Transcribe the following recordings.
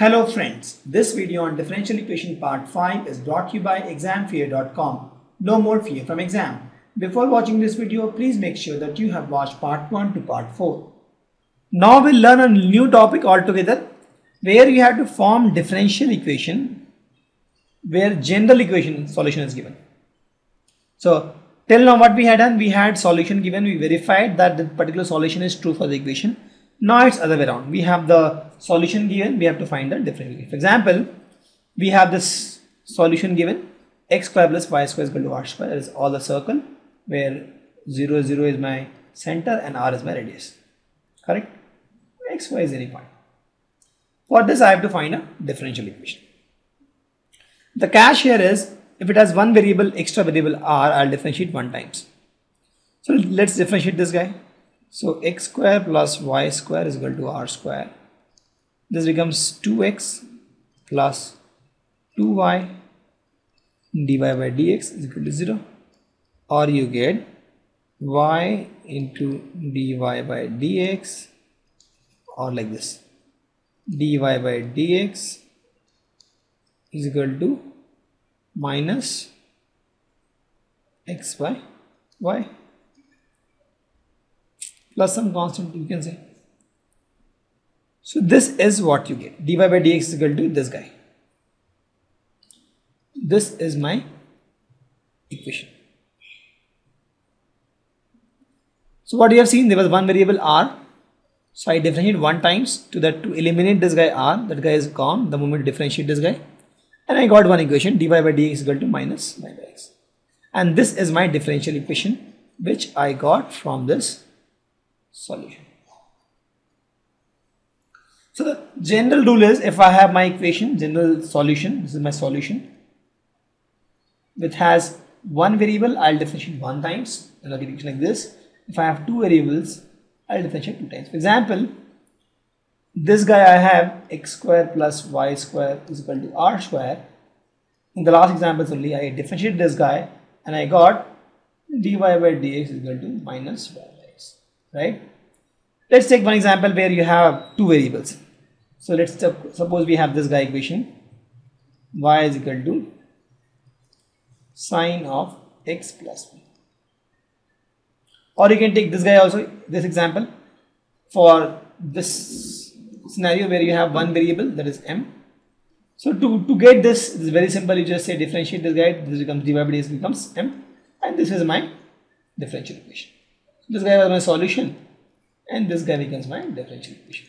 Hello friends, this video on differential equation part 5 is brought to you by examfear.com. No more fear from exam. Before watching this video, please make sure that you have watched part 1 to part 4. Now we'll learn a new topic altogether where you have to form differential equation where general equation solution is given. So till now what we had done, we had solution given, we verified that the particular solution is true for the equation now it's other way around. We have the solution given, we have to find the difference. For example, we have this solution given x square plus y square is equal to r square is all the circle where 0 0 is my center and r is my radius. Correct? x y is any point. For this I have to find a differential equation. The catch here is if it has one variable extra variable r I'll differentiate one times. So let's differentiate this guy so x square plus y square is equal to r square. This becomes 2x plus 2y dy by dx is equal to 0 or you get y into dy by dx or like this. Dy by dx is equal to minus x by y. Plus some constant you can say. So this is what you get dy by dx is equal to this guy. This is my equation. So what you have seen there was one variable r. So I differentiate one times to that to eliminate this guy r that guy is gone the moment differentiate this guy and I got one equation dy by dx is equal to minus y by x and this is my differential equation which I got from this solution. So the general rule is if I have my equation, general solution, this is my solution, which has one variable, I'll differentiate one times, get equation like this. If I have two variables, I'll differentiate two times. For example, this guy I have x square plus y square is equal to r square. In the last examples only, I differentiated this guy and I got dy by dx is equal to minus y right? Let's take one example where you have two variables. So let's suppose we have this guy equation y is equal to sine of x plus b. Or you can take this guy also, this example for this scenario where you have one variable that is m. So to, to get this, this is very simple. You just say differentiate this guy, this becomes dy by dx becomes m and this is my differential equation. This guy was my solution and this guy becomes my differential equation.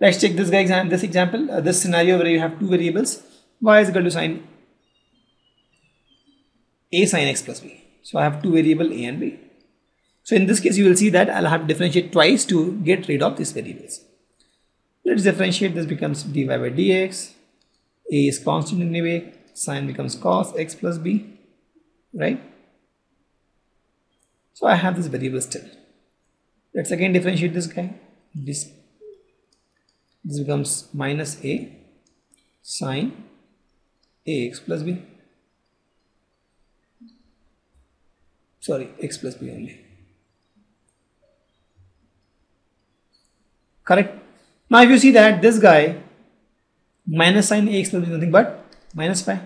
Let's check this guy exam this example, uh, this scenario where you have two variables, y is equal to sine a sine x plus b. So I have two variable a and b. So in this case you will see that I'll have to differentiate twice to get rid of these variables. Let's differentiate this becomes dy by dx, a is constant anyway, sine becomes cos x plus b, right? So I have this variable still. Let's again differentiate this guy. This, this becomes minus a sine ax plus b. Sorry, x plus b only. Correct. Now if you see that this guy minus sine ax plus b is nothing but minus pi.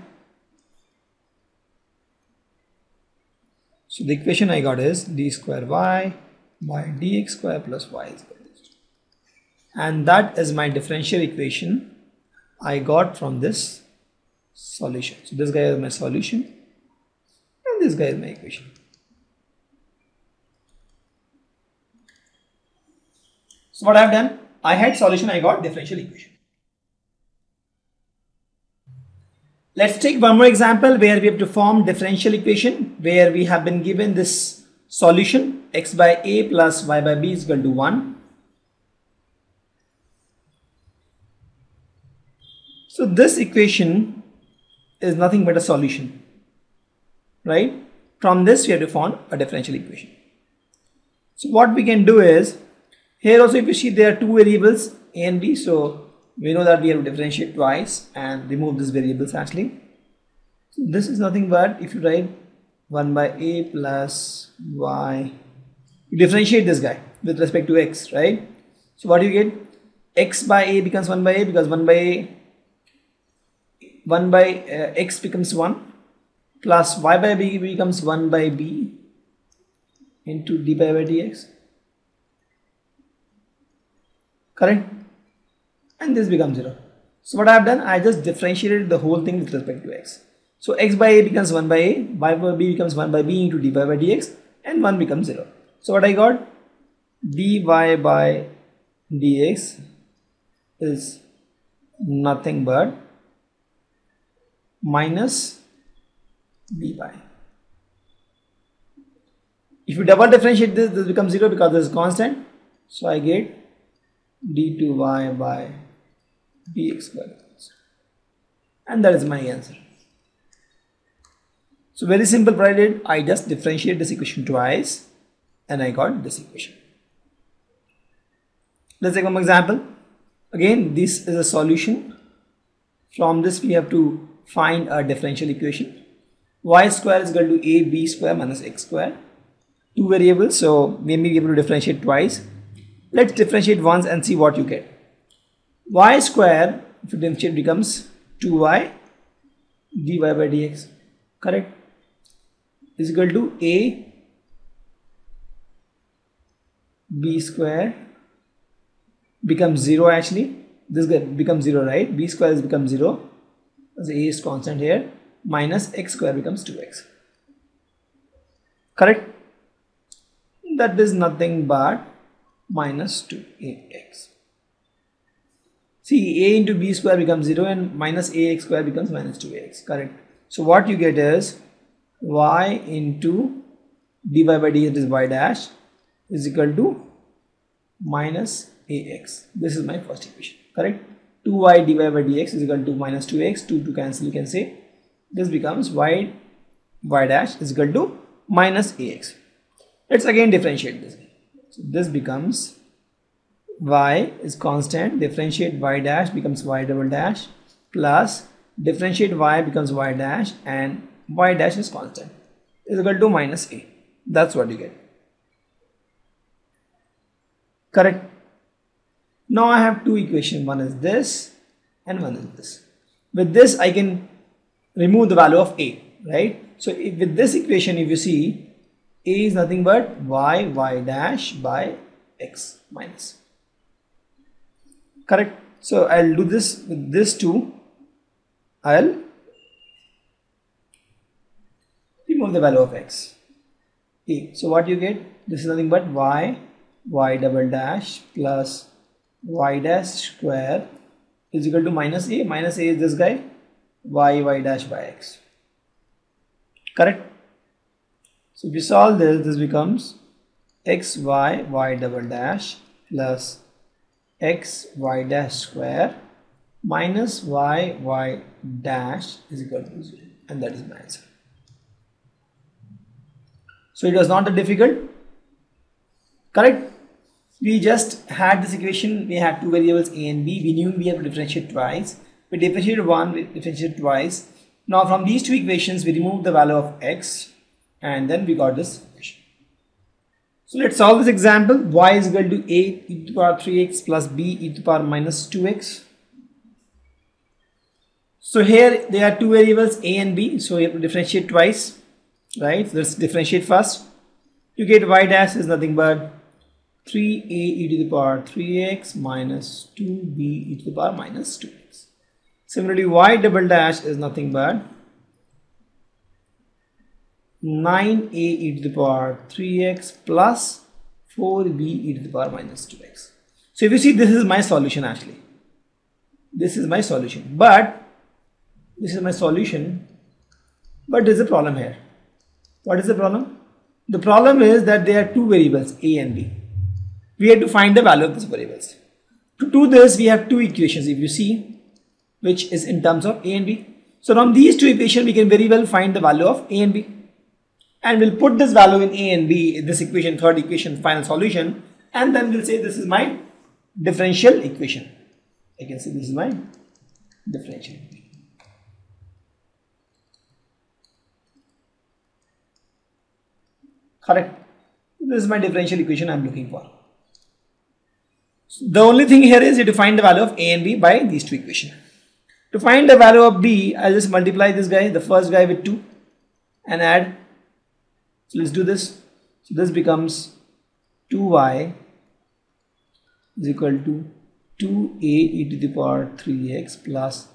So the equation I got is d square y by dx square plus y is and that is my differential equation I got from this solution. So this guy is my solution and this guy is my equation. So what I have done, I had solution, I got differential equation. Let's take one more example where we have to form differential equation where we have been given this solution x by a plus y by b is equal to 1. So this equation is nothing but a solution, right? From this we have to find a differential equation. So what we can do is, here also if you see there are two variables a and b, so we know that we have to differentiate twice and remove these variables actually. So this is nothing but if you write 1 by a plus y, you differentiate this guy with respect to x, right? So what do you get? x by a becomes 1 by a because 1 by a 1 by uh, x becomes 1 plus y by b becomes 1 by b into d by by dx. Correct? And this becomes 0 so what I have done I just differentiated the whole thing with respect to x. So x by a becomes 1 by a y by b becomes 1 by b into d by by dx and 1 becomes 0 so what I got? dy by dx is nothing but minus b by. If you double differentiate this, this becomes 0 because this is constant. So I get d2y by dx square. And that is my answer. So very simple I I just differentiate this equation twice and I got this equation. Let's take one example. Again, this is a solution. From this we have to find a differential equation. Y square is equal to a b square minus x square. Two variables so we may be able to differentiate twice. Let's differentiate once and see what you get. Y square if you differentiate becomes 2y dy by dx correct? Is equal to a b square becomes 0 actually. This becomes 0 right? B square has become 0 as a is constant here. Minus x square becomes 2x correct? That is nothing but minus 2ax see a into b square becomes 0 and minus ax square becomes minus 2ax correct? So what you get is y into dy by dx is y dash is equal to minus ax this is my first equation. Correct 2y divided by dx is equal to minus 2x 2 to cancel you can say. This becomes y y dash is equal to minus ax. Let's again differentiate this. So this becomes y is constant. Differentiate y dash becomes y double dash plus differentiate y becomes y dash and y dash is constant. Is equal to minus a. That's what you get. Correct now I have two equations. One is this and one is this. With this I can remove the value of a right? So if, with this equation if you see a is nothing but y y dash by x minus. Correct? So I'll do this with this too. I'll remove the value of x. A. So what you get? This is nothing but y y double dash plus y dash square is equal to minus a. Minus a is this guy. Y y dash by x correct? So if you solve this this becomes x y y double dash plus x y dash square minus y y dash is equal to 0 and that is my answer. So it was not a difficult. Correct we just had this equation. We had two variables a and b. We knew we have to differentiate twice. We differentiated one we differentiated twice. Now from these two equations we removed the value of x and then we got this equation. So let's solve this example. Y is equal to a e to the power 3x plus b e to the power minus 2x so here there are two variables a and b so we have to differentiate twice right? So let's differentiate first. You get y dash is nothing but 3a e to the power 3x minus 2b e to the power minus 2x. Similarly, y double dash is nothing but 9a e to the power 3x plus 4b e to the power minus 2x. So if you see this is my solution actually. This is my solution but this is my solution but there's a problem here. What is the problem? The problem is that there are two variables a and b we have to find the value of these variables. To do this, we have two equations if you see, which is in terms of a and b. So from these two equations, we can very well find the value of a and b. And we'll put this value in a and b, this equation, third equation, final solution. And then we'll say this is my differential equation. I can say this is my differential equation. Correct. This is my differential equation I'm looking for. The only thing here is you to find the value of a and b by these two equations. To find the value of b, I'll just multiply this guy, the first guy with 2 and add. So let's do this. So this becomes 2y is equal to 2a e to the power 3x plus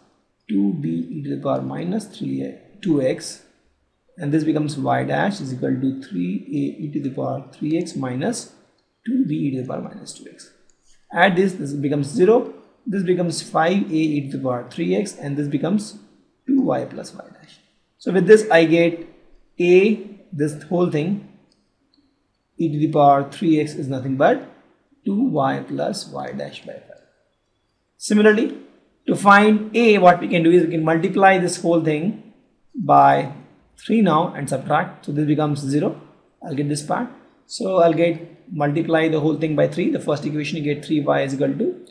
2b e to the power minus 3 2x and this becomes y dash is equal to 3a e to the power 3x minus 2b e to the power minus 2x. Add this, this becomes 0, this becomes 5a e to the power 3x and this becomes 2y plus y dash. So with this I get a, this whole thing, e to the power 3x is nothing but 2y plus y dash by 5. Similarly, to find a, what we can do is we can multiply this whole thing by 3 now and subtract. So this becomes 0. I'll get this part. So I'll get multiply the whole thing by 3. The first equation you get 3y is equal to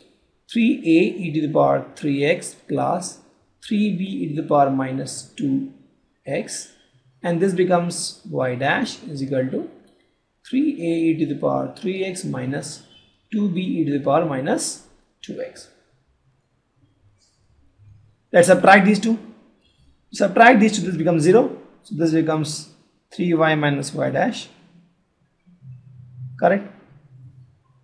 3a e to the power 3x plus 3b e to the power minus 2x and this becomes y dash is equal to 3a e to the power 3x minus 2b e to the power minus 2x. Let's subtract these two. Subtract these two, this becomes 0. So this becomes 3y minus y dash. Correct?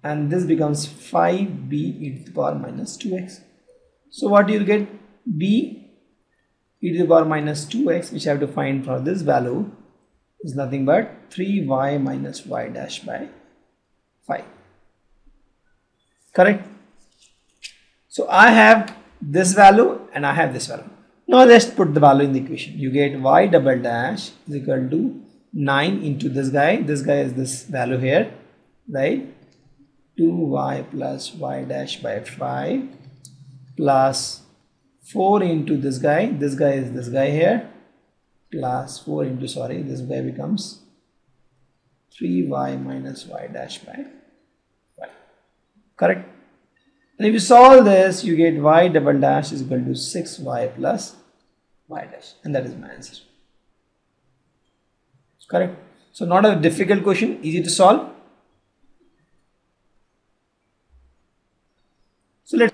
And this becomes 5b e to the power minus 2x. So what do you get? b e to the power minus 2x which I have to find for this value is nothing but 3y minus y dash by 5 correct so I have this value and I have this value now let's put the value in the equation you get y double dash is equal to 9 into this guy this guy is this value here right? 2y plus y dash by 5 plus 4 into this guy. This guy is this guy here. Plus 4 into sorry this guy becomes 3y minus y dash by 5 correct? And if you solve this you get y double dash is equal to 6y plus y dash and that is my answer. Correct? So not a difficult question easy to solve so let's